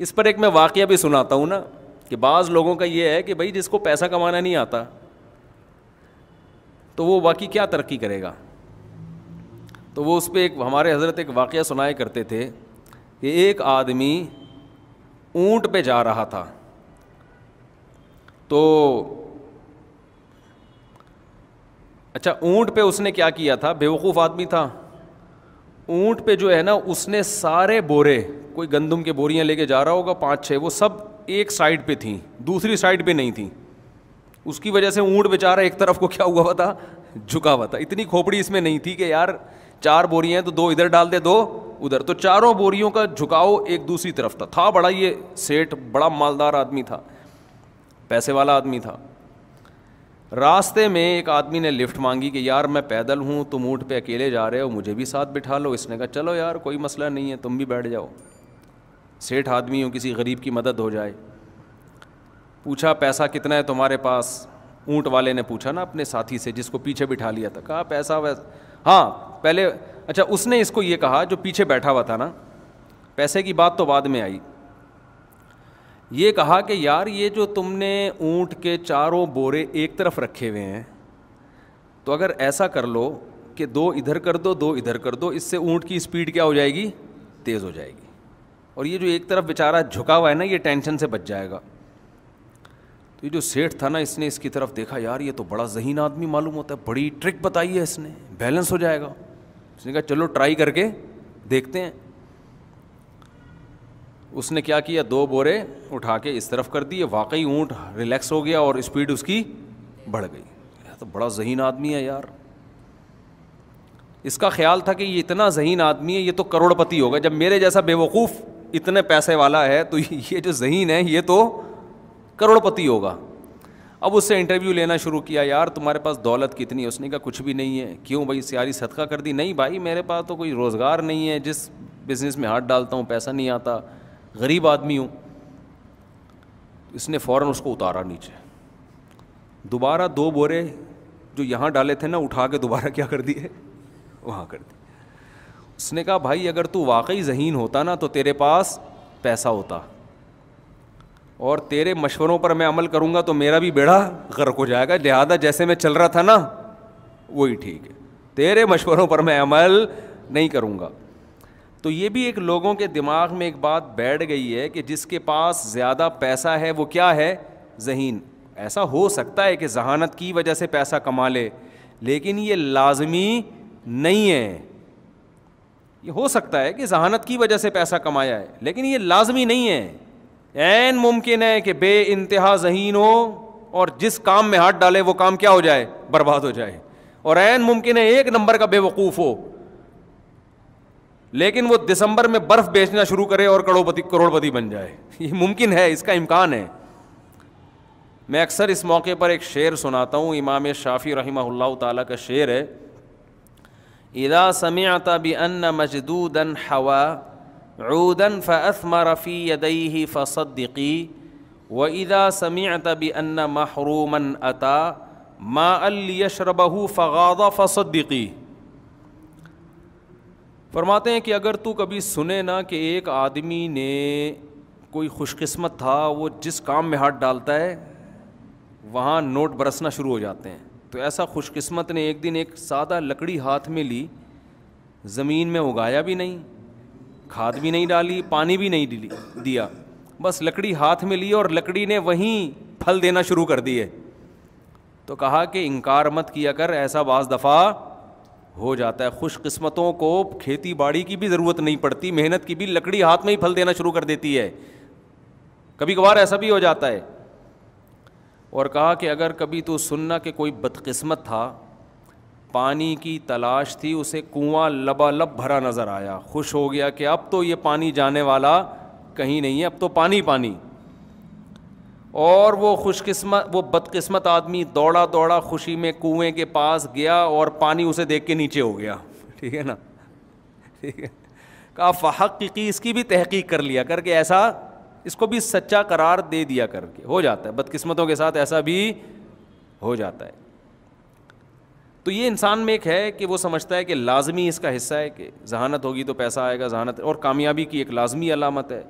इस पर एक मैं वाक़ भी सुनाता हूँ ना, कि बाज़ लोगों का ये है कि भाई जिसको पैसा कमाना नहीं आता तो वो बाकी क्या तरक्की करेगा? तो वो उस पर एक, हमारे हज़रत एक वाक़ सुनाए करते थे, कि एक आदमी ऊँट पे जा रहा था। तो अच्छा ऊँट पे उसने क्या किया था? बेवकूफ़ आदमी था। ऊँट पे जो है ना, उसने सारे बोरे कोई गंदम के बोरियाँ लेके जा रहा होगा, पाँच छः वो सब एक साइड पे थी, दूसरी साइड पे नहीं थी। उसकी वजह से ऊँट बेचारा एक तरफ़ को क्या हुआ हुआ था झुका हुआ था। इतनी खोपड़ी इसमें नहीं थी कि यार, चार बोरियाँ हैं तो दो इधर डाल दे, दो उधर। तो चारों बोरियों का झुकाव एक दूसरी तरफ़ था। था बड़ा ये सेठ, बड़ा मालदार आदमी था, पैसे वाला आदमी था। रास्ते में एक आदमी ने लिफ्ट मांगी कि यार, मैं पैदल हूँ, तुम ऊँट पे अकेले जा रहे हो, मुझे भी साथ बिठा लो। इसने कहा, चलो यार, कोई मसला नहीं है, तुम भी बैठ जाओ। सेठ आदमी हो किसी गरीब की मदद हो जाए। पूछा, पैसा कितना है तुम्हारे पास? ऊँट वाले ने पूछा, ना, अपने साथी से, जिसको पीछे बिठा लिया था। कहा, पैसा वैसा हाँ पहले अच्छा उसने इसको ये कहा, जो पीछे बैठा हुआ था ना, पैसे की बात तो बाद में आई। ये कहा कि, यार, ये जो तुमने ऊँट के चारों बोरे एक तरफ़ रखे हुए हैं तो अगर ऐसा कर लो कि दो इधर कर दो दो इधर कर दो, इससे ऊँट की स्पीड क्या हो जाएगी? तेज़ हो जाएगी। और ये जो एक तरफ़ बेचारा झुका हुआ है ना, ये टेंशन से बच जाएगा। तो ये जो सेठ था ना, इसने इसकी तरफ़ देखा, यार, ये तो बड़ा जहीन आदमी मालूम होता है, बड़ी ट्रिक बताई है इसने, बैलेंस हो जाएगा। उसने कहा, चलो ट्राई करके देखते हैं। उसने क्या किया, दो बोरे उठा के इस तरफ़ कर दिए, वाकई ऊँट रिलैक्स हो गया और स्पीड उसकी बढ़ गई। तो बड़ा जहीन आदमी है यार। इसका ख्याल था कि ये इतना जहीन आदमी है, ये तो करोड़पति होगा, जब मेरे जैसा बेवकूफ़ इतने पैसे वाला है तो ये जो जहीन है, ये तो करोड़पति होगा। अब उससे इंटरव्यू लेना शुरू किया, यार, तुम्हारे पास दौलत कितनी है? उसने कहा, कुछ भी नहीं है। क्यों भाई? सियारी सदका कर दी? नहीं भाई, मेरे पास तो कोई रोज़गार नहीं है। जिस बिज़नेस में हाथ डालता हूँ, पैसा नहीं आता। गरीब आदमी हूँ। इसने फ़ौर उसको उतारा नीचे। दोबारा दो बोरे जो यहाँ डाले थे ना, उठा के दोबारा क्या कर दिए? वहाँ कर दिए। उसने कहा, भाई, अगर तू वाकई जहीन होता ना तो तेरे पास पैसा होता। और तेरे मशवरों पर मैं अमल करूँगा तो मेरा भी बेड़ा गर्क हो जाएगा। लिहाजा जैसे मैं चल रहा था ना, वही ठीक है। तेरे मशवरों पर मैं अमल नहीं करूँगा। तो ये भी एक लोगों के दिमाग में एक बात बैठ गई है कि जिसके पास ज़्यादा पैसा है, वो क्या है? जहीन। ऐसा हो सकता है कि जहानत की वजह से पैसा कमा ले, लेकिन ये लाजमी नहीं है। ये हो सकता है कि जहानत की वजह से पैसा कमाया है, लेकिन ये लाजमी नहीं है। एन मुमकिन है कि बे इंतहा जहीन हो और जिस काम में हाथ डाले वो काम क्या हो जाए? बर्बाद हो जाए। और एन मुमकिन है एक नंबर का बेवकूफ़ हो, लेकिन वो दिसंबर में बर्फ़ बेचना शुरू करे और करोड़पति करोड़पति बन जाए। ये मुमकिन है, इसका इम्कान है। मैं अक्सर इस मौके पर एक शेर सुनाता हूँ, इमाम शाफ़ी रही ताला शेर है। इदा समियाता बि अन्न मजदूदन हवा ऊदन फ़समर फ़ी यदई फ़सद्दी व इदा समियाता बि अन्न महरूमन अता मा अलियशरबहू फ़गादा फ़सद्दी फरमाते हैं कि अगर तू कभी सुने ना कि एक आदमी ने कोई खुशकिस्मत था, वो जिस काम में हाथ डालता है, वहाँ नोट बरसना शुरू हो जाते हैं। तो ऐसा खुशकिस्मत ने एक दिन एक सादा लकड़ी हाथ में ली, ज़मीन में उगाया भी नहीं, खाद भी नहीं डाली, पानी भी नहीं दिया। बस लकड़ी हाथ में ली और लकड़ी ने वहीं फल देना शुरू कर दिए। तो कहा कि इनकार मत किया कर, ऐसा बाज़ दफ़ा हो जाता है। खुशकिस्मतों को खेती बाड़ी की भी ज़रूरत नहीं पड़ती, मेहनत की भी लकड़ी हाथ में ही फल देना शुरू कर देती है। कभी कभार ऐसा भी हो जाता है। और कहा कि अगर कभी तो सुनना कि कोई बदकिस्मत था, पानी की तलाश थी, उसे कुआँ लबालब भरा नज़र आया। खुश हो गया कि अब तो ये पानी जाने वाला कहीं नहीं है, अब तो पानी पानी। और वो खुशकिस्मत, वो बदकिस्मत आदमी दौड़ा दौड़ा, खुशी में कुएँ के पास गया और पानी उसे देख के नीचे हो गया। ठीक है ना? ठीक है? कहा, फ़हक इसकी भी तहकीक कर लिया करके ऐसा इसको भी सच्चा करार दे दिया करके, हो जाता है, बदकिस्मतों के साथ ऐसा भी हो जाता है। तो ये इंसान में एक है कि वो समझता है कि लाजमी इसका हिस्सा है कि जहानत होगी तो पैसा आएगा, जहानत, और कामयाबी की एक लाजमी अलामत है।